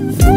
Podcast.